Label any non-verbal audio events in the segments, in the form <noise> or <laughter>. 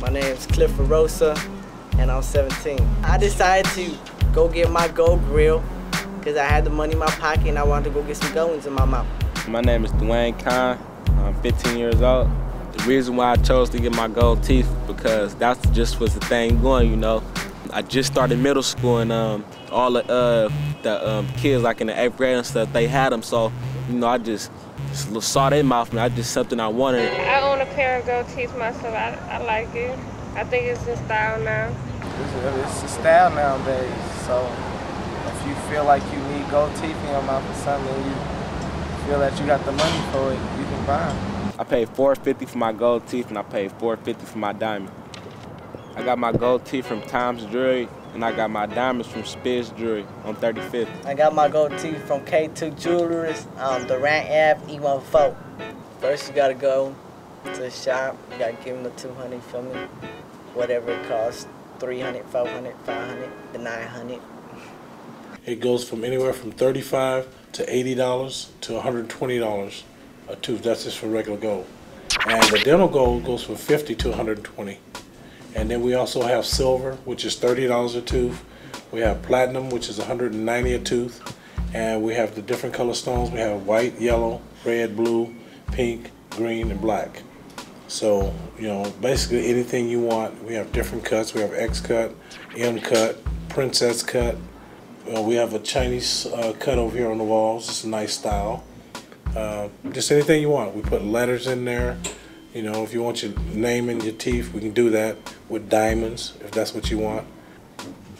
My name name's Clifford Rosa, and I'm 17. I decided to go get my gold grill because I had the money in my pocket and I wanted to go get some gold ones in my mouth. My name is Dwayne Khan. I'm 15 years old. The reason why I chose to get my gold teeth because that's just was the thing going, you know. I just started middle school and um, all the, uh, the um, kids like in the eighth grade and stuff, they had them. So, you know, I just saw their mouth and I just something I wanted. I own a pair of gold teeth myself. I, I like it. I think it's in style now. It's, it's a style nowadays. So if you feel like you need gold teeth in your mouth or something, you feel that you got the money for it, you can buy them. I paid 450 for my gold teeth and I paid 450 for my diamond. I got my gold teeth from Tom's Jewelry and I got my diamonds from Spitz Jewelry on 35th. I got my gold teeth from K2 Jewelry on um, Durant Ave, E14. First you gotta go to the shop, you gotta give them the 200 for me, whatever it costs, 300, 400, 500, the 900. It goes from anywhere from 35 to $80 to $120 a tooth. That's just for regular gold. And the dental gold goes from 50 to 120. And then we also have silver, which is $30 a tooth. We have platinum, which is 190 a tooth. And we have the different color stones. We have white, yellow, red, blue, pink, green, and black. So, you know, basically anything you want. We have different cuts. We have X cut, M cut, princess cut. Uh, we have a Chinese uh, cut over here on the walls. It's a nice style. Uh, just anything you want. We put letters in there. You know, if you want your name in your teeth, we can do that with diamonds, if that's what you want.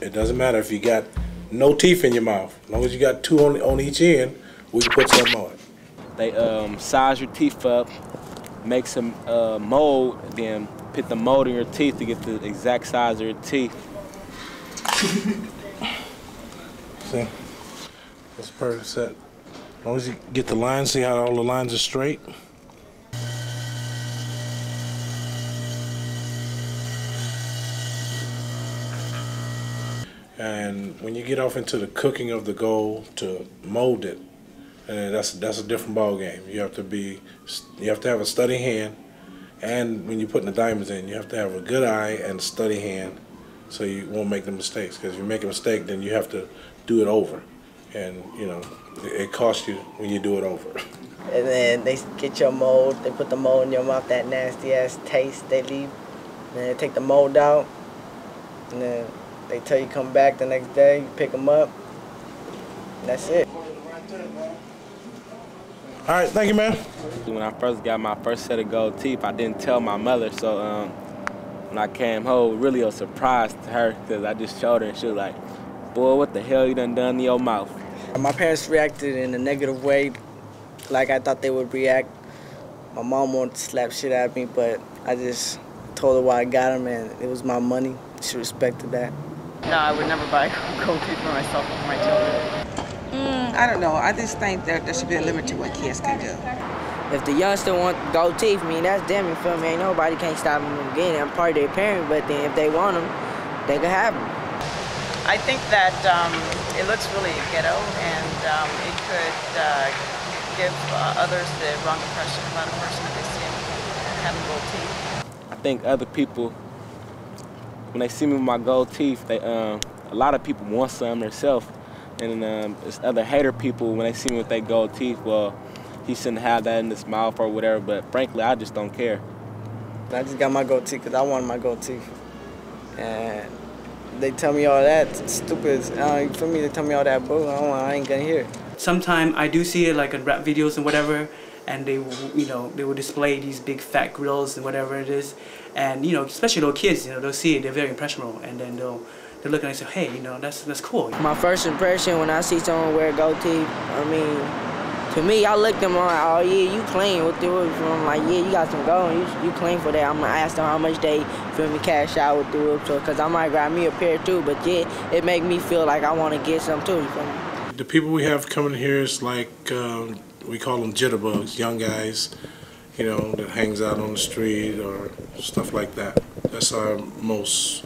It doesn't matter if you got no teeth in your mouth. As long as you got two on, on each end, we can put something on it. They um, size your teeth up, make some uh, mold, then put the mold in your teeth to get the exact size of your teeth. <laughs> See? That's perfect set. As long as you get the lines, see how all the lines are straight. And when you get off into the cooking of the gold to mold it, and that's that's a different ball game. You have to be, you have to have a steady hand, and when you're putting the diamonds in, you have to have a good eye and a steady hand, so you won't make the mistakes. Because if you make a mistake, then you have to do it over, and you know it costs you when you do it over. <laughs> And then they get your mold, they put the mold in your mouth, that nasty ass taste they leave. And then they take the mold out, and then they tell you come back the next day, you pick them up, that's it. All right, thank you, man. When I first got my first set of gold teeth, I didn't tell my mother, so um, when I came home, really a surprise to her because I just showed her and she was like, boy, what the hell you done done to your mouth? My parents reacted in a negative way, like I thought they would react. My mom wanted to slap shit at me, but I just told her why I got them and it was my money. She respected that. No, I would never buy <laughs> gold teeth for myself or for my children. Mm, I don't know. I just think that there should be a limit to what kids can do. If the youngster want gold teeth, I mean, that's them, you feel me? Ain't nobody can't stop them from getting it. I'm part of their parent, but then if they want them, they can have them. I think that um, it looks really ghetto and um, it could uh, give uh, others the wrong impression about a person if they see him having gold teeth. I think other people when they see me with my gold teeth, they um, a lot of people want some themselves, and um, it's other hater people when they see me with their gold teeth. Well, he shouldn't have that in his mouth or whatever. But frankly, I just don't care. I just got my gold teeth because I wanted my gold teeth, and they tell me all that stupid. Uh, for me, they tell me all that bull. I, I ain't gonna hear it. Sometimes I do see it like in rap videos and whatever, and they you know they will display these big fat grills and whatever it is. And you know especially little kids you know they'll see it they're very impressionable. And then they'll they're looking and say hey you know that's that's cool. My first impression when i see someone wear gold teeth i mean to me i look them on like, oh yeah you clean. With the whip i'm like yeah you got some gold you, you clean for that. I'm gonna ask them how much they feel me cash out with the whip so because i might grab me a pair too but yeah it make me feel like i want to get some too the people we have coming here is like um, we call them jitterbugs, young guys, you know, that hangs out on the street or stuff like that. That's our most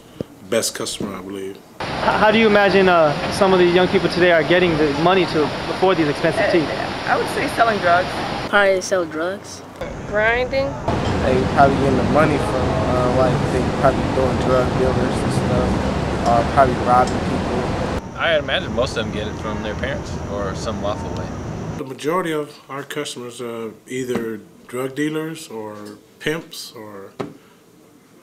best customer, I believe. How do you imagine uh, some of the young people today are getting the money to afford these expensive teeth? I would say selling drugs. Probably sell drugs. Grinding. they probably getting the money from uh, like they probably doing drug dealers and stuff, or probably robbing people. I imagine most of them get it from their parents or some lawful way. The majority of our customers are either drug dealers or pimps or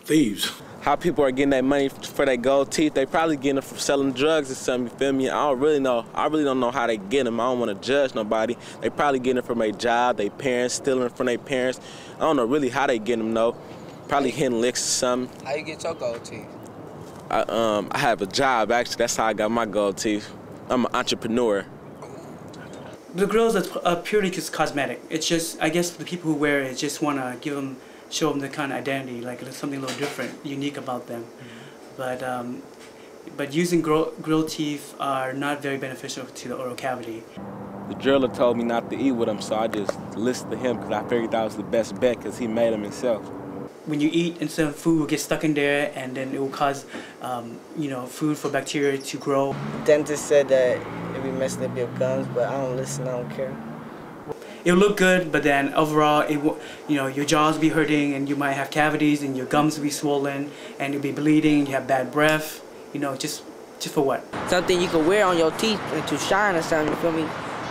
thieves. How people are getting that money for their gold teeth, they probably getting it from selling drugs or something, you feel me? I don't really know. I really don't know how they get them. I don't want to judge nobody. They probably getting it from their job, their parents, stealing from their parents. I don't know really how they get them, though. Probably hitting licks or something. How you get your gold teeth? I, um, I have a job, actually. That's how I got my gold teeth. I'm an entrepreneur. The grills are purely just cosmetic. It's just, I guess the people who wear it just want to give them show them the kind of identity, like there's something a little different, unique about them. Mm-hmm. But um, but using grill, grill teeth are not very beneficial to the oral cavity. The driller told me not to eat with him, so I just listened to him because I figured that was the best bet because he made them himself. When you eat and some food will get stuck in there and then it will cause, um, you know, food for bacteria to grow. The dentist said that it be messing up your gums, but I don't listen, I don't care it'll look good, but then overall, it you know your jaws be hurting, and you might have cavities, and your gums will be swollen, and you'll be bleeding. You have bad breath. You know, just just for what? Something you could wear on your teeth to shine or something. You feel me?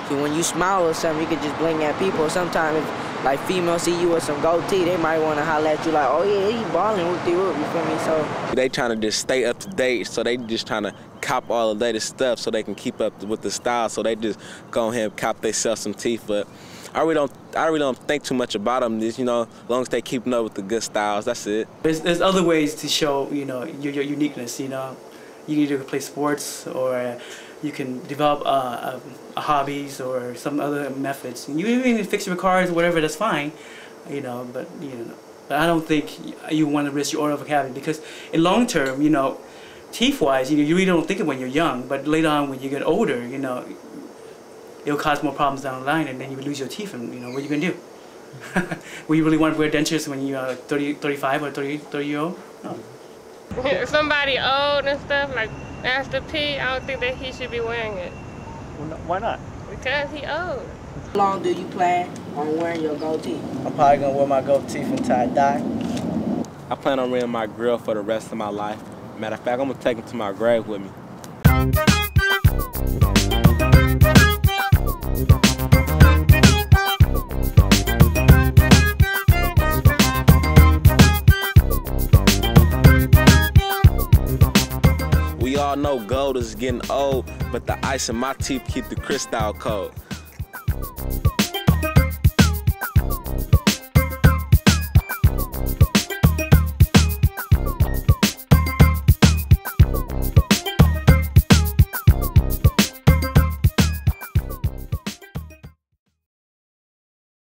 So when you smile or something, you could just bling at people. Sometimes if like females see you with some gold teeth, they might want to holler at you like, oh yeah, he balling with the You feel me? So they trying to just stay up to date. So they just trying to cop all the latest stuff so they can keep up with the style. So they just go ahead and cop themselves some teeth. But I really don't I really don't think too much about them. Just, you know, as long as they keeping up with the good styles, that's it. There's there's other ways to show you know your, your uniqueness. You know, you can either play sports or you can develop uh, a, hobbies or some other methods. You even fix your cars or whatever. That's fine. You know, but you know, but I don't think you want to risk your oral cavity because in long term, you know, teeth wise, you you really don't think it when you're young, but later on when you get older, you know it'll cause more problems down the line and then you lose your teeth and you know what are you going to do? <laughs> Will you really want to wear dentures when you're 30, 35 or 30, 30 year old? No. Somebody old and stuff like Master P, I don't think that he should be wearing it. Well, why not? Because he old. How long do you plan on wearing your gold teeth? I'm probably going to wear my gold teeth until I die. I plan on wearing my grill for the rest of my life. Matter of fact, I'm going to take him to my grave with me. We all know gold is getting old, but the ice in my teeth keep the crystal cold.